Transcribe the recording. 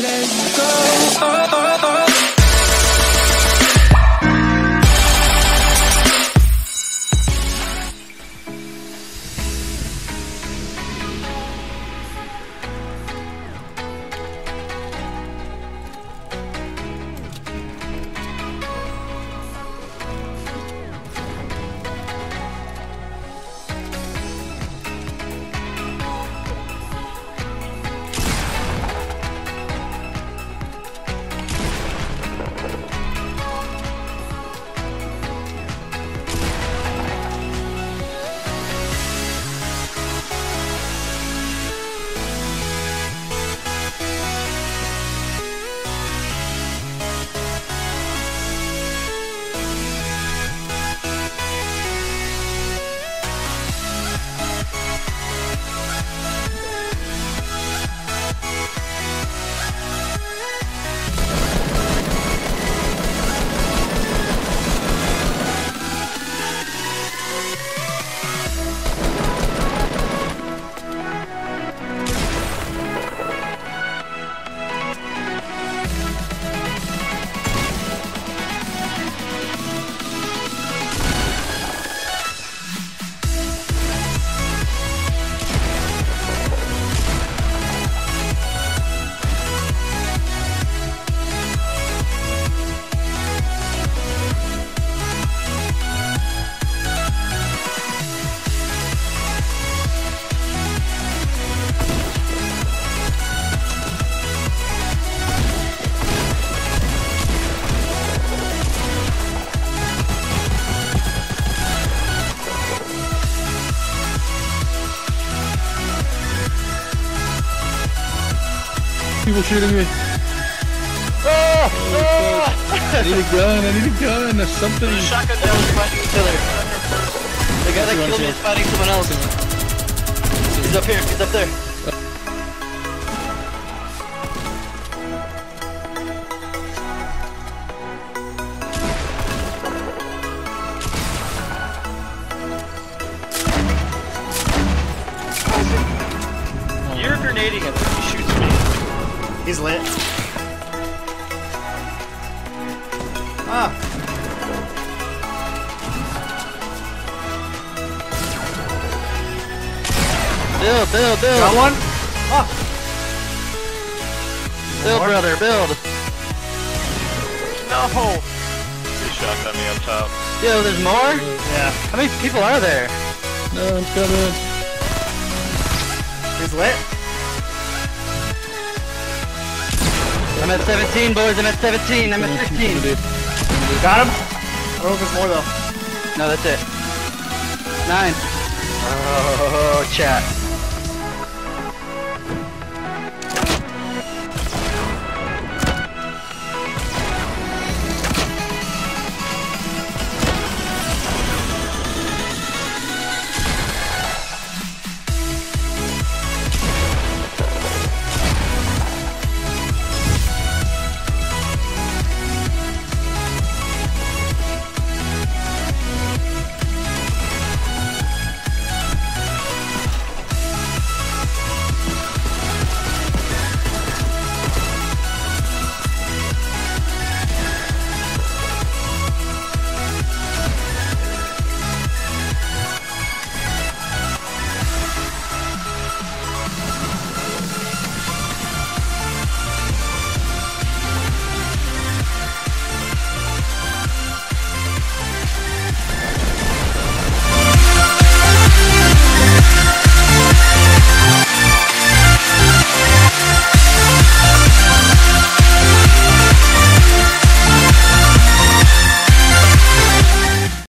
Let's go. People shooting me. Oh, I need a gun, I need a gun, there's something. There's a shotgun down fighting each other. The guy that You killed me is fighting someone else. He's up here, he's up there. You're grenading him, he shoots me. He's lit. Ah, Build, build, build. got one? Ah, Build, more? brother, build. No! He shotgun me up top. Yo, there's more? yeah. How many people are there? No, I'm coming. He's lit. I'm at 17, boys. I'm at 17. I'm at 15. Got him? I don't know if there's more though. No, that's it. Nine. Oh, chat.